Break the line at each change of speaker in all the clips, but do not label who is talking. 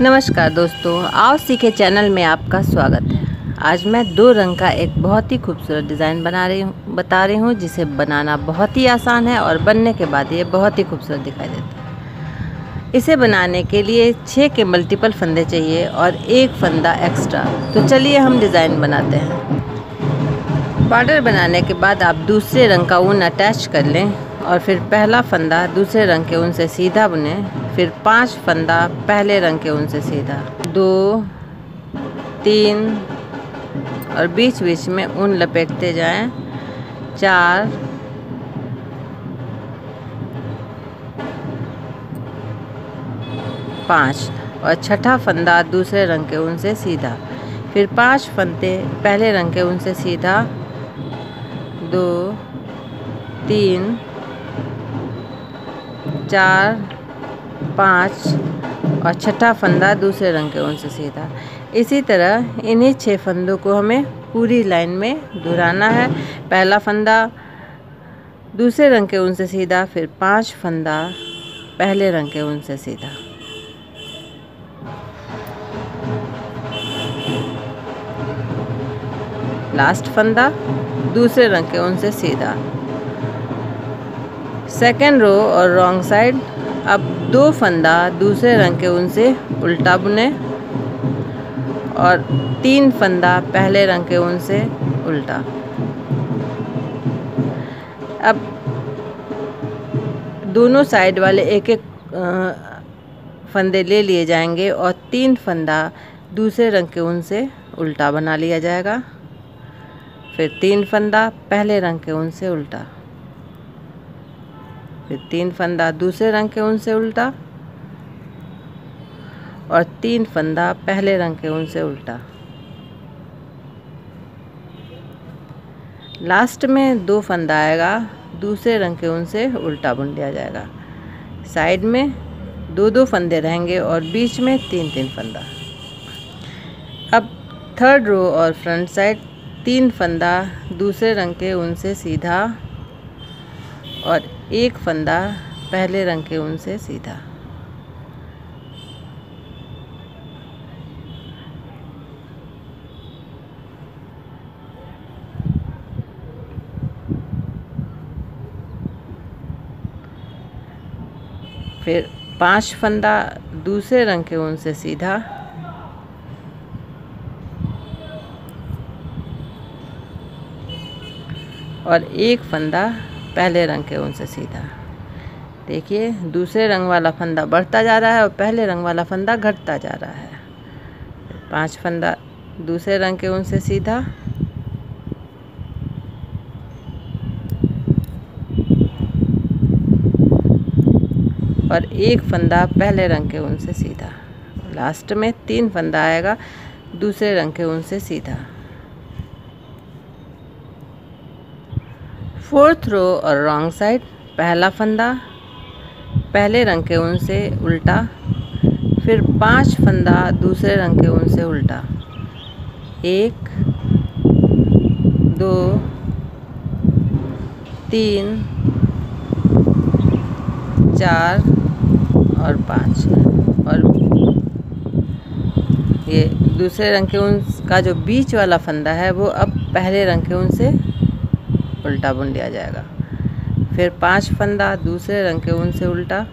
नमस्कार दोस्तों, आओ सीखे चैनल में आपका स्वागत है। आज मैं दो रंग का एक बहुत ही खूबसूरत डिज़ाइन बना रही हूँ, बता रही हूँ, जिसे बनाना बहुत ही आसान है और बनने के बाद ये बहुत ही खूबसूरत दिखाई देता है। इसे बनाने के लिए छः के मल्टीपल फंदे चाहिए और एक फंदा एक्स्ट्रा। तो चलिए हम डिज़ाइन बनाते हैं। बॉर्डर बनाने के बाद आप दूसरे रंग का ऊन अटैच कर लें और फिर पहला फंदा दूसरे रंग के ऊन से सीधा बुने फिर पाँच फंदा पहले रंग के उनसे सीधा। दो, तीन, और बीच बीच में ऊन लपेटते जाएँ। चार, पाँच, और छठा फंदा दूसरे रंग के ऊन से सीधा। फिर पाँच फंदे पहले रंग के ऊन से सीधा। दो, तीन, चार पाँच और छठा फंदा दूसरे रंग के ऊन से सीधा। इसी तरह इन्हीं छः फंदों को हमें पूरी लाइन में दोहराना है। पहला फंदा दूसरे रंग के ऊन से सीधा, फिर पाँच फंदा पहले रंग के ऊन से सीधा। लास्ट फंदा दूसरे रंग के ऊन से सीधा। सेकेंड रो और रॉन्ग साइड अब दो फंदा दूसरे रंग के ऊन से उल्टा बुने और तीन फंदा पहले रंग के ऊन से उल्टा। अब दोनों साइड वाले एक एक फंदे ले लिए जाएँगे और तीन फंदा दूसरे रंग के ऊन से उल्टा बना लिया जाएगा। फिर तीन फंदा पहले रंग के ऊन से उल्टा। फिर तीन फंदा दूसरे रंग के ऊन से उल्टा और तीन फंदा पहले रंग के ऊन से उल्टा। लास्ट में दो फंदा आएगा, दूसरे रंग के ऊन से उल्टा बुन लिया जाएगा। साइड में दो दो फंदे रहेंगे और बीच में तीन तीन फंदा। अब थर्ड रो और फ्रंट साइड तीन फंदा दूसरे रंग के ऊन से सीधा और एक फंदा पहले रंग के ऊन से सीधा। फिर पाँच फंदा दूसरे रंग के ऊन से सीधा। और एक फंदा पहले रंग के ऊन से सीधा। देखिए, दूसरे रंग वाला फंदा बढ़ता जा रहा है और पहले रंग वाला फंदा घटता जा रहा है। पाँच फंदा दूसरे रंग के ऊन से सीधा। और एक फंदा पहले रंग के ऊन से सीधा। लास्ट में तीन फंदा आएगा, दूसरे रंग के ऊन से सीधा। फोर्थ रो और रॉन्ग साइड, पहला फंदा, पहले रंग के ऊन से उल्टा, फिर पाँच फंदा दूसरे रंग के ऊन से उल्टा। एक, दो, तीन, चार और पाँच। और ये दूसरे रंग के ऊन का जो बीच वाला फंदा है, वो अब पहले रंग के ऊन से उल्टा बुन लिया जाएगा। फिर पाँच फंदा दूसरे रंग के ऊन से उल्टा।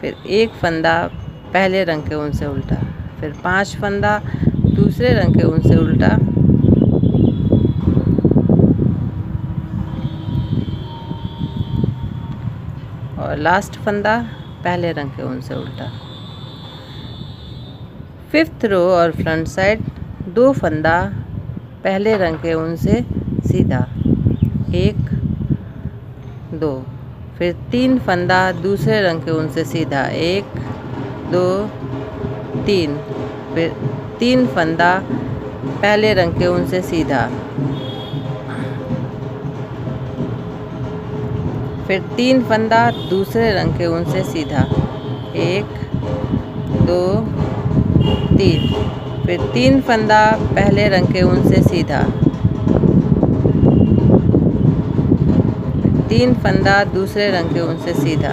फिर एक फंदा पहले रंग के ऊन से उल्टा। फिर पाँच फंदा दूसरे रंग के ऊन से उल्टा। और लास्ट फंदा पहले रंग के ऊन से उल्टा। फिफ्थ रो और फ्रंट साइड दो फंदा, पहले रंग के ऊन से सीधा। एक, दो, फिर तीन फंदा दूसरे रंग के ऊन से सीधा। एक, दो, तीन, फिर तीन फंदा पहले रंग के ऊन से सीधा। फिर तीन फंदा दूसरे रंग के ऊन से सीधा। एक, दो तीन। फिर तीन फंदा पहले रंग के ऊन से सीधा। तीन फंदा दूसरे रंग के ऊन से सीधा।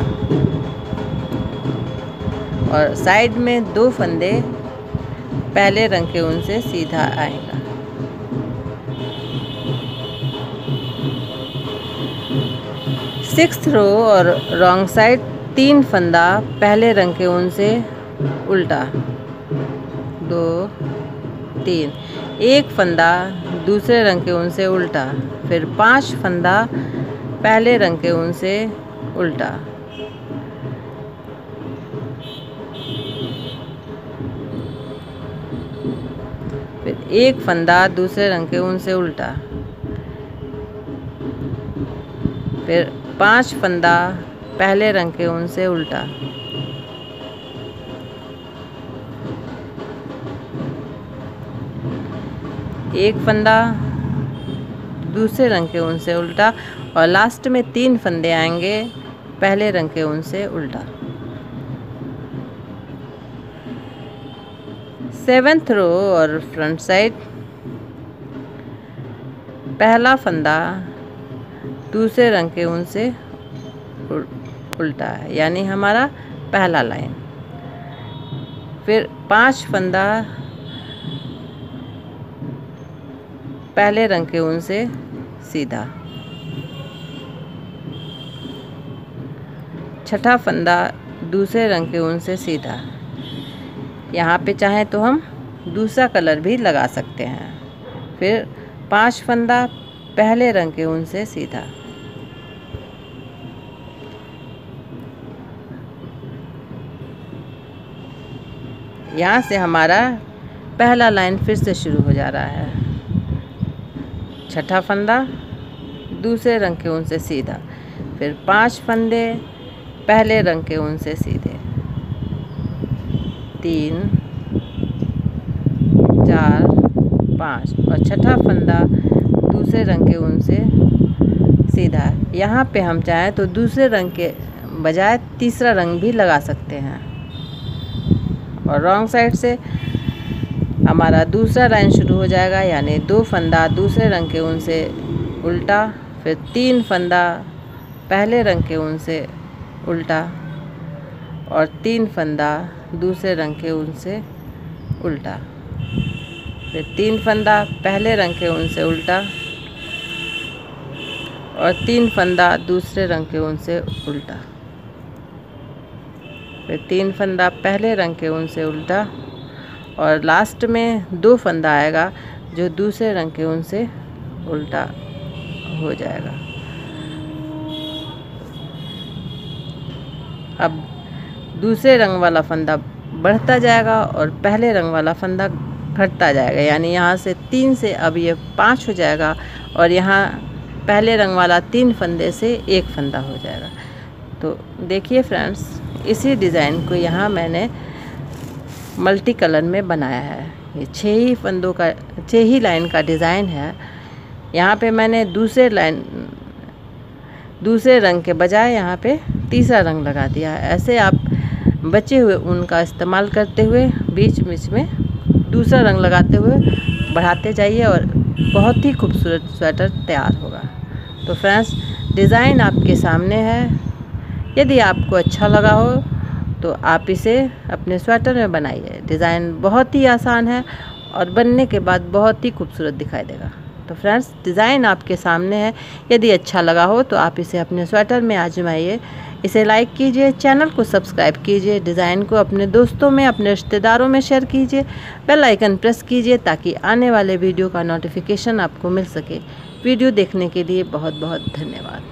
और साइड में दो फंदे पहले रंग के ऊन से सीधा आएगा। सिक्स रो और रॉन्ग साइड तीन फंदा पहले रंग के ऊन से उल्टा। दो, तीन। एक फंदा दूसरे रंग के ऊन से उल्टा, फिर पाँच फंदा पहले रंग के ऊन से उल्टा। फिर एक फंदा दूसरे रंग के ऊन से उल्टा। फिर पाँच फंदा पहले रंग के ऊन से उल्टा। एक फंदा, दूसरे रंग के ऊन से उल्टा और लास्ट में तीन फंदे आएँगे, पहले रंग के ऊन से उल्टा। सेवेंथ रो और फ्रंट साइड पहला फंदा दूसरे रंग के ऊन से उल्टा है, यानी हमारा पहला लाइन फिर पाँच फंदा पहले रंग के ऊन से सीधा। छठा फंदा दूसरे रंग के ऊन से सीधा। यहाँ पे चाहें तो हम दूसरा कलर भी लगा सकते हैं। फिर पाँच फंदा पहले रंग के ऊन से सीधा। यहाँ से हमारा पहला लाइन फिर से शुरू हो जा रहा है। छठा फंदा, दूसरे रंग के ऊन से सीधा, फिर पाँच फंदे, पहले रंग के ऊन से सीधे। तीन, चार, पाँच और छठा फंदा दूसरे रंग के ऊन से सीधा यहाँ पे हम चाहें तो दूसरे रंग के बजाय तीसरा रंग भी लगा सकते हैं। और रॉन्ग साइड से हमारा दूसरा लाइन शुरू हो जाएगा, यानी दो फंदा दूसरे रंग के ऊन से उल्टा, फिर तीन फंदा पहले रंग के ऊन से उल्टा और तीन फंदा दूसरे रंग के ऊन से उल्टा। फिर तीन फंदा पहले रंग के ऊन से उल्टा और तीन फंदा दूसरे रंग के ऊन से उल्टा। फिर तीन फंदा पहले रंग के ऊन से उल्टा और लास्ट में दो फंदा आएगा, जो दूसरे रंग के ऊन से उल्टा हो जाएगा। अब दूसरे रंग वाला फंदा बढ़ता जाएगा और पहले रंग वाला फंदा घटता जाएगा। यानी यहाँ से तीन से अब ये पाँच हो जाएगा और यहाँ पहले रंग वाला तीन फंदे से एक फंदा हो जाएगा। तो देखिए फ्रेंड्स इसी डिज़ाइन को यहाँ मैंने मल्टी कलर में बनाया है। ये छः ही फंदों का छः ही लाइन का डिज़ाइन है। यहाँ पे मैंने दूसरे लाइन दूसरे रंग के बजाय यहाँ पे तीसरा रंग लगा दिया है। ऐसे आप बचे हुए ऊन का इस्तेमाल करते हुए, बीच बीच में दूसरा रंग लगाते हुए बढ़ाते जाइए और बहुत ही खूबसूरत स्वेटर तैयार होगा। तो फ्रेंड्स डिज़ाइन आपके सामने है। यदि आपको अच्छा लगा हो तो आप इसे अपने स्वेटर में बनाइए। डिज़ाइन बहुत ही आसान है और बनने के बाद बहुत ही खूबसूरत दिखाई देगा। तो फ्रेंड्स, डिज़ाइन आपके सामने है। यदि अच्छा लगा हो तो आप इसे अपने स्वेटर में आजमाइए। इसे लाइक कीजिए, चैनल को सब्सक्राइब कीजिए, डिज़ाइन को अपने दोस्तों में, अपने रिश्तेदारों में शेयर कीजिए। बेल आइकन प्रेस कीजिए ताकि आने वाले वीडियो का नोटिफिकेशन आपको मिल सके। वीडियो देखने के लिए बहुत बहुत धन्यवाद।